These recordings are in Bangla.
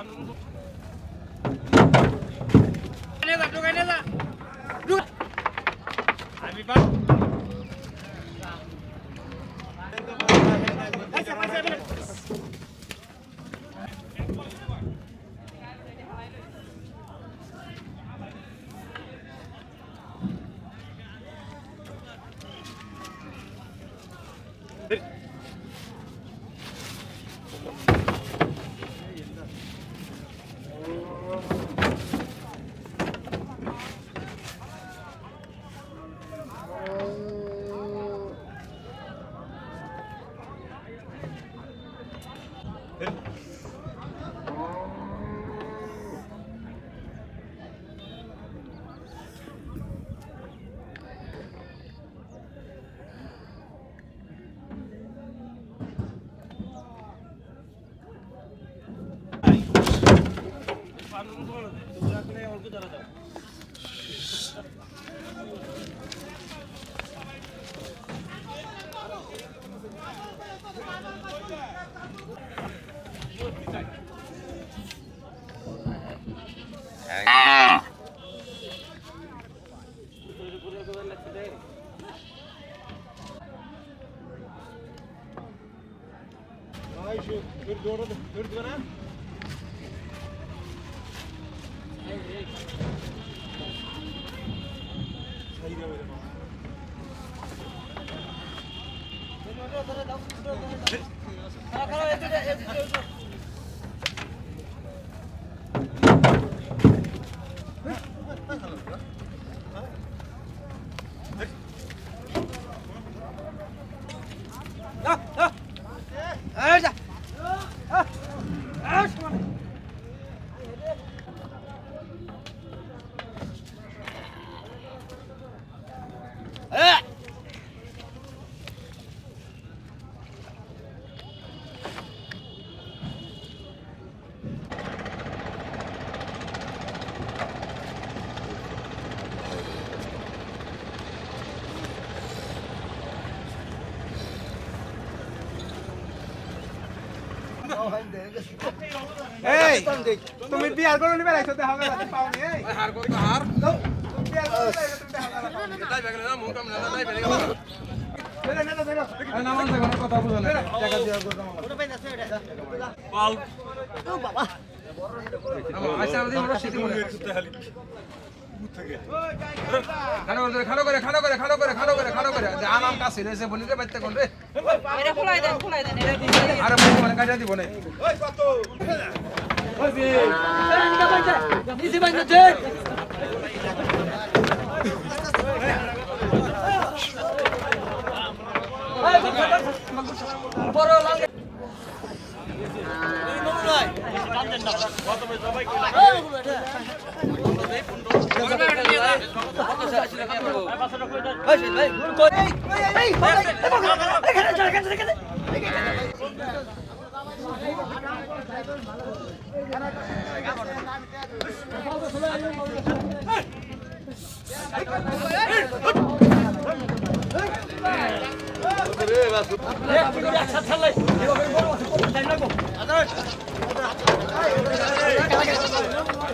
I'm Hang on. 大量入れます এই তুমি বিয়ার করো নি বেলাইছো দেখা গেল পাওনি এই হার করো হার বিয়ার করো তুমি দেখা গেল পাওনি তাই বেগলে না মুখ কামনা তাই বেগলে না বেলে নামান থেকে কথা বুঝো না টাকা দিয়া করতাম পাল ও বাবা আচ্ছা আমাদের শীত মনে খানো করে খানো করে খানো করে খানো করে খানো করে খানো করে আম কাছে রয়েছে বলি রে বাইতে কোন রে এটা খোলাই দেন খোলাই দেন এটা আরে মানে কাটা দিব না কত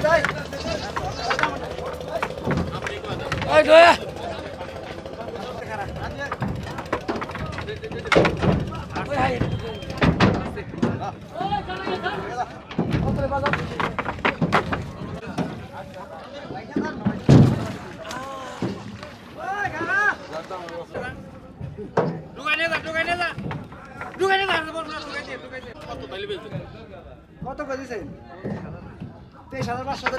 Hey! করে দিছেন? তেইশ হাজার পাঁচশো তো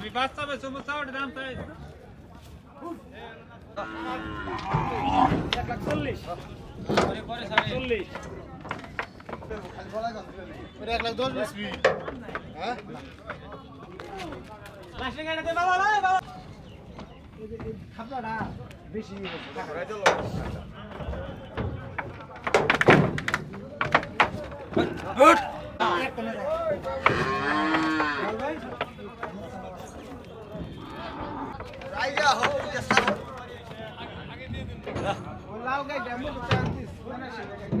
Happy birthday, but someone's out of them. এক লাখ দশ বিশ মিনিট হ্যাঁ বেশি Good. आइडिया हो जैसा हो बोलाओगे डेमो तो 35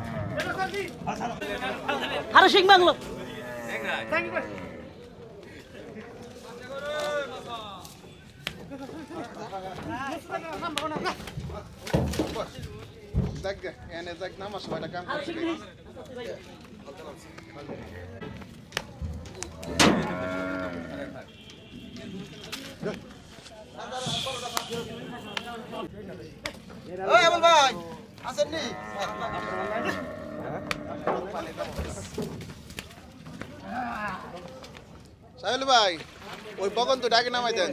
আর সিং বাংলো। দেখ এনে দেখ না মাসবাইটা কাম করছে সাহেল ভাই ওই বগন তো ডাকে নামাই দেন।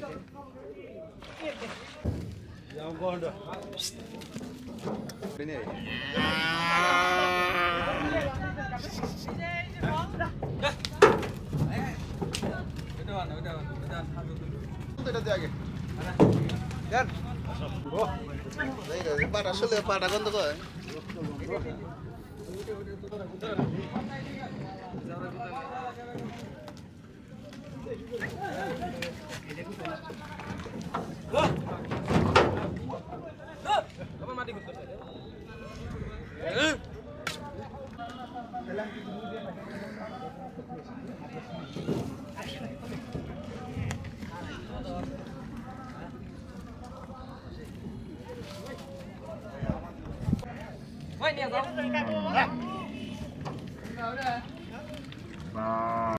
পাটা গন্ধ কয়?